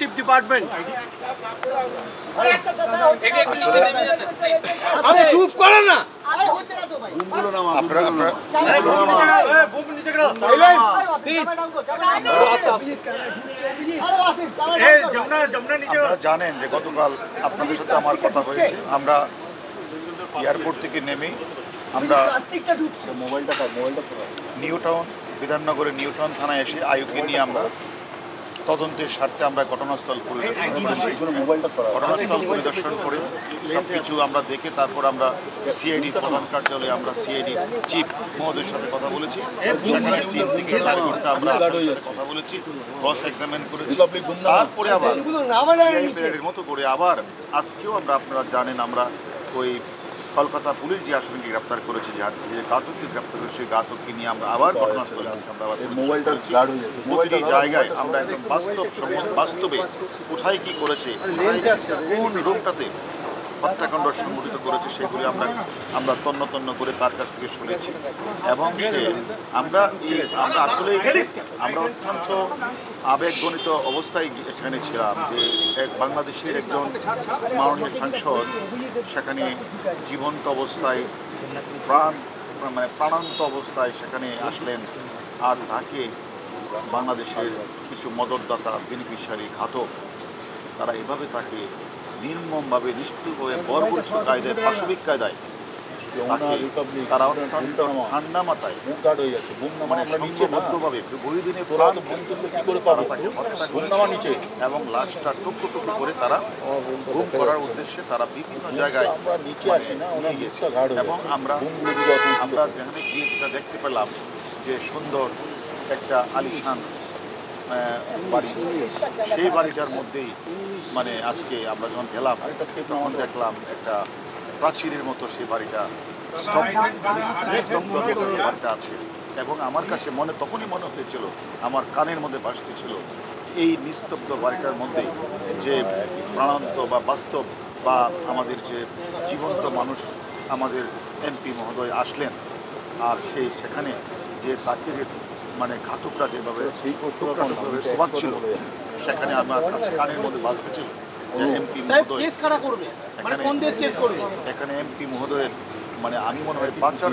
Detective department আরে চুপ করো না। জানেন যে গতকাল আপনাদের সাথে আমার কথা হয়েছে। আমরা এয়ারপোর্ট থেকে নেমে আমরা নিউ টাউন বিধাননগরের নিউ টাউন থানায় এসে আয়ুকে নিয়ে আমরা তদন্তের স্বার্থে আমরা ঘটনাস্থল পরিদর্শন করেছি। ঘটনাস্থল পরিদর্শন করে সব কিছু আমরা দেখে তারপর আমরা সিআইডি প্রধান কার্যালয়ে আমরা সিআইডি চিফ মহোদয়ের সাথে কথা বলেছি। সেখানে তিন থেকে চার ঘণ্টা আমরা কথা বলেছি ক্রস এক্সামিন করেছি। তারপরে আবার মতো করে আবার আজকেও আমরা আপনারা জানেন আমরা ওই কলকাতা পুলিশ যে আসামিকে গ্রেপ্তার করেছে যে যে ঘাতককে গ্রেপ্তার করেছে সেই ঘাতককে নিয়ে আমরা আবার ঘটনাস্থলে আজকে আমরা আবার প্রতিটি জায়গায় আমরা একদম বাস্তব বাস্তবে কোথায় কি করেছে কোন রুমটাতে হত্যাকাণ্ড সংঘটিত করেছে, সেগুলি আমরা আমরা তন্ন তন্ন করে তার কাছ থেকে শুনেছি। এবং সে, আমরা আমরা আসলে আমরা অত্যন্ত আবেগগণিত অবস্থায় সেখানে ছিলাম যে এক বাংলাদেশের একজন মাননীয় সাংসদ, সেখানে জীবন্ত অবস্থায়, প্রাণ মানে প্রাণান্ত অবস্থায় সেখানে আসলেন। আর তাকে বাংলাদেশের কিছু মদতদাতা বেনিফিশিয়ারি ঘাতক, তারা এভাবে তাকে নির্মমভাবে নিষ্ঠুরভাবে বর্বরিষ্ঠ কায়দায় পাশবিক কায়দায় তারা ঠান্ডা মাথায় মানে সংঘবদ্ধভাবে প্রাণ করেছে এবং লাশটা টুকরো টুকরো করে তারা করার উদ্দেশ্যে তারা বিভিন্ন জায়গায় মানে নিয়ে গেছে। এবং আমরা আমরা যেখানে গিয়ে যেটা দেখতে পেলাম যে সুন্দর একটা আলিশান বাড়ি। সেই বাড়িটার মধ্যেই মানে আজকে আমরা যখন গেলাম, তখন দেখলাম একটা প্রাচীরের মতো সেই বাড়িটা নিস্তব্ধ বাড়িটা আছে। এবং আমার কাছে মনে, তখনই মনে হয়েছিল, আমার কানের মধ্যে বাসতেছিল এই নিস্তব্ধ বাড়িটার মধ্যে যে প্রাণান্ত বা বাস্তব বা আমাদের যে জীবন্ত মানুষ আমাদের এমপি মহোদয় আসলেন, আর সেই সেখানে যে তাকে যে মানে ঘাতকরা যেভাবে ছিল সেখানে আমার কাছে কানের মধ্যে বাজতেছিল যে এমপি মহোদয় কেস কারা করবে? মানে কোন দেশ কেস করবে? এখানে এমপি মহোদয়ের মানে আমি মনে হয় বাচ্চার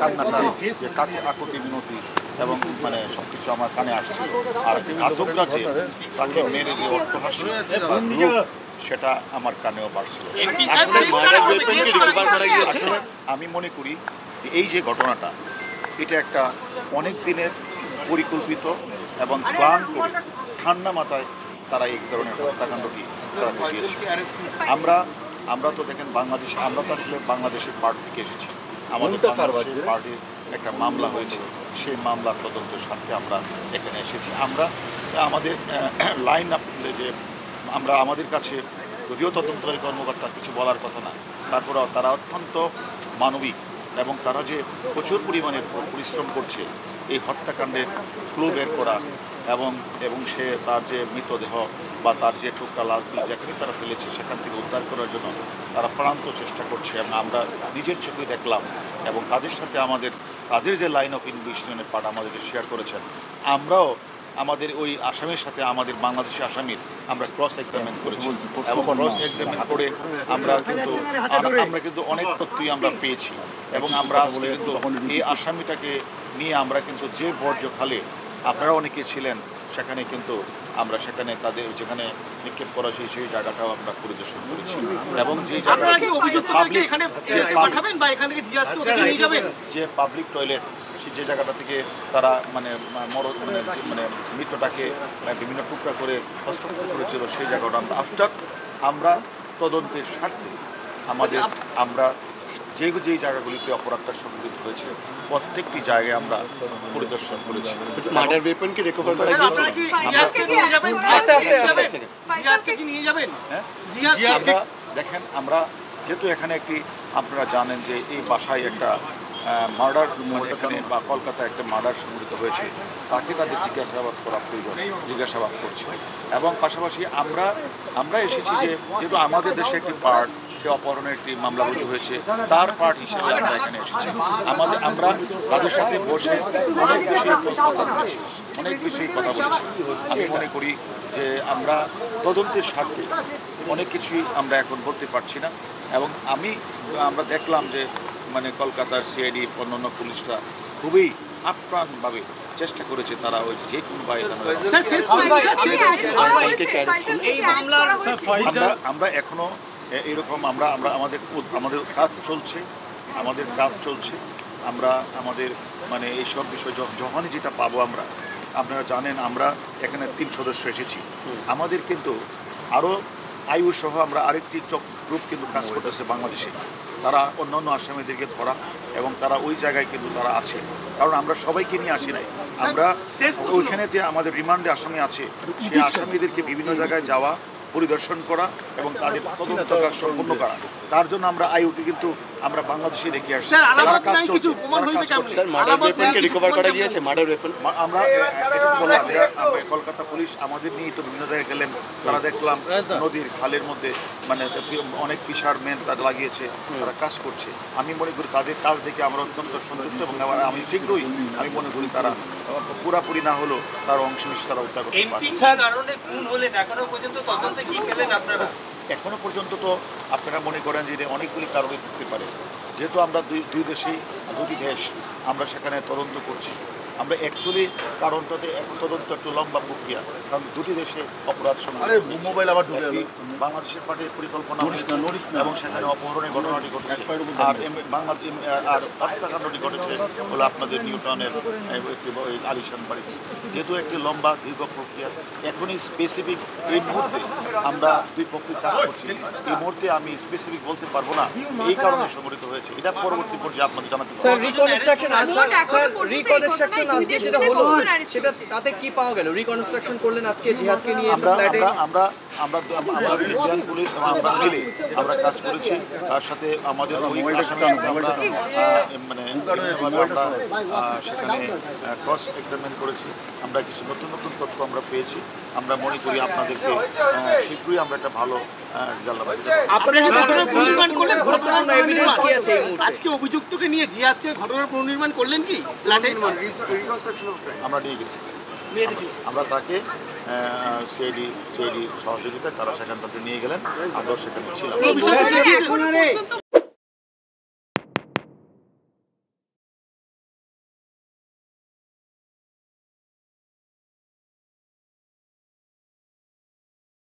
কান্নাটা যে কাকে আকুতি মিনতি এবং মানে সব কিছু আমার কানে আসছে। আর ঘাতকরা যে তাকে মেরে যে বা সেটা আমার কানেও বাড়ছিল। আমি মনে করি যে এই যে ঘটনাটা এটা একটা অনেক দিনের পরিকল্পিত এবং প্ল্যান করে ঠান্ডা মাথায় তারা এই ধরনের হত্যাকাণ্ডটি আমরা আমরা তো দেখেন বাংলাদেশ আমরা তো আসলে বাংলাদেশের পার্ট থেকে এসেছি। আমাদের বাংলাদেশের পার্টির একটা মামলা হয়েছে। সেই মামলার তদন্তের স্বার্থে আমরা এখানে এসেছি। আমরা আমাদের লাইন আপ যে আমরা আমাদের কাছে যদিও তদন্তকারী কর্মকর্তা কিছু বলার কথা না তারপরেও তারা অত্যন্ত মানবিক এবং তারা যে প্রচুর পরিমাণে পরিশ্রম করছে এই হত্যাকাণ্ডের ক্লু বের করা এবং এবং সে তার যে মৃতদেহ বা তার যে টুকরা লাশগুলি যেখানে তারা ফেলেছে, সেখান থেকে উদ্ধার করার জন্য তারা প্রাণান্ত চেষ্টা করছে এবং আমরা নিজের চোখে দেখলাম এবং তাদের সাথে আমাদের, তাদের যে লাইন অফ ইনভেস্টিগেশনের পার্ট আমাদেরকে শেয়ার করেছেন, আমরাও আমাদের ওই আসামের সাথে আমাদের বাংলাদেশি আসামির আমরা ক্রস এক্সামিন করেছি। এবং ক্রস এক্সামিন করে আমরা কিন্তু আমরা কিন্তু অনেক তথ্যই আমরা পেয়েছি। এবং আমরা আজকে কিন্তু এই আসামিটাকে নিয়ে আমরা কিন্তু যে বর্জ্য খালে আপনারা অনেকে ছিলেন সেখানে কিন্তু আমরা সেখানে তাদের যেখানে নিক্ষেপ করা সেই সেই জায়গাটাও আমরা পরিদর্শন করেছি। এবং যে এখানে যে পাবলিক টয়লেট যে জায়গাটা থেকে তারা মানে মর মানে মানে মৃতটাকে মানে বিভিন্ন টুকরা করে হস্তান্তর করেছিল সেই জায়গাটা আমরা আফটার আমরা তদন্তের স্বার্থে আমাদের আমরা যে যে জায়গাগুলিতে অপরাধটা সংঘটিত হয়েছে প্রত্যেকটি জায়গায় আমরা পরিদর্শন করেছি। মার্ডার ওয়েপন কি রিকভার করা স্যার, আপনারা কি জিয়াদকে নিয়ে যাবেন? জিয়াদকে জিয়াদকে কি নিয়ে যাবেন? হ্যাঁ? দেখেন আমরা যেহেতু এখানে একটি আপনারা জানেন যে এই বাসায় একটা মার্ডার মানে এখানে বা কলকাতায় একটা মার্ডার সংঘটিত হয়েছে, তাকে তাদের জিজ্ঞাসাবাদ করা প্রয়োজন জিজ্ঞাসাবাদ করছে। এবং পাশাপাশি আমরা আমরা এসেছি যে যেহেতু আমাদের দেশে একটি পার্ট, সে অপহরণের একটি মামলা রুজু হয়েছে, তার পার্ট হিসেবে আমরা এখানে এসেছি। আমাদের, আমরা তাদের সাথে বসে অনেক বেশি কথা বলেছি, অনেক বিষয়ে কথা বলেছি। আমি মনে করি যে আমরা তদন্তের স্বার্থে অনেক কিছুই আমরা এখন বলতে পারছি না। এবং আমি, আমরা দেখলাম যে মানে কলকাতার সিআইডি অন্যান্য পুলিশরা খুবই আপ্রাণভাবে চেষ্টা করেছে তারা ওই যে কোনো আমরা আমরা এখনও এরকম আমরা আমরা আমাদের আমাদের কাজ চলছে আমাদের কাজ চলছে। আমরা আমাদের মানে এইসব বিষয় যখ- যখনই যেটা পাবো আমরা আপনারা জানেন আমরা এখানে তিন সদস্য এসেছি। আমাদের কিন্তু আরও আয়ু সহ আমরা আরেকটি চক গ্রুপ কিন্তু কাজ করতেছে বাংলাদেশে। তারা অন্যান্য আসামিদেরকে ধরা এবং তারা ওই জায়গায় কিন্তু তারা আছে। কারণ আমরা সবাইকে নিয়ে আসি নাই। আমরা ওইখানে যে আমাদের রিমান্ডে আসামি আছে সেই আসামিদেরকে বিভিন্ন জায়গায় যাওয়া পরিদর্শন করা এবং তাদের তদন্ত কাজ সম্পূর্ণ করা। তার জন্য আমরা আইওকে কিন্তু আমরা বাংলাদেশে রেখে আসছি। তারা কাজ চলছে। আমরা কলকাতা পুলিশ আমাদের নিয়ে তো বিভিন্ন জায়গায় গেলেন। তারা দেখলাম নদীর খালের মধ্যে মানে অনেক ফিশারম্যান তারা লাগিয়েছে তারা কাজ করছে। আমি মনে করি তাদের কাজ দেখে আমরা অত্যন্ত সন্তুষ্ট এবং আমার- আমি শীঘ্রই আমি মনে করি তারা পুরাপুরি না হলেও তার অংশ বিশেষ তারা উদ্ধার করতে স্যার কারণে খুন হলেন এখনও পর্যন্ত তদন্তে এখনও পর্যন্ত তো আপনারা মনে করেন যে অনেকগুলি কারণে থাকতে পারে। যেহেতু আমরা দুই দুই দেশেই দুটি দেশ, আমরা সেখানে তদন্ত করছি। আমরা অ্যাকচুয়ালি কারণটাতে এখন তদন্ত একটু লম্বা প্রক্রিয়া কারণ দুটি দেশে অপরাধ মোবাইল আবার বাংলাদেশের পার্টির পরিকল্পনা এবং সেখানে অপহরণের ঘটনাটি ঘটেছে। আর এম- আর হত্যাকাণ্ডটি ঘটেছে হলো আপনাদের নিউটনের আলিশান বাড়িতে যেহেতু একটি লম্বা দীর্ঘ প্রক্রিয়া এখনই স্পেসিফিক এই মুহূর্তে আমরা দুই পক্ষে কাজ করছি। এই মুহূর্তে আমি স্পেসিফিক বলতে পারব না এই কারণে সংগঠিত হয়েছে। এটা পরবর্তী পর্যায়ে আপনাদের জানাতে। রিকনস্ট্রাকশন আজকে যেটা হলো সেটা তাতে কি পাওয়া গেল? রিকনস্ট্রাকশন করলেন আজকে জিহাদকে নিয়ে আমরা ফ্ল্যাটে আমরা আমরা আমরা ইন্ডিয়ান পুলিশ এবং আমরা মিলে আমরা কাজ করেছি। তার সাথে আমাদের মানে আমরা সেখানে ক্রস এক্সামিন করেছি। আমরা কিছু নতুন নতুন তথ্য আমরা পেয়েছি। আমরা মনে করি আপনাদেরকে শীঘ্রই আমরা একটা ভালো আজকে অভিযুক্তকে নিয়ে জিয়াদকে ঘটনার পুনর্নির্মাণ করলেন কি? আমরা নিয়ে গেছি। আমরা তাকে সেডি সিআইডি সহযোগিতায় তারা সেখান থেকে নিয়ে গেলেন। আমরাও সেখানে ছিলাম।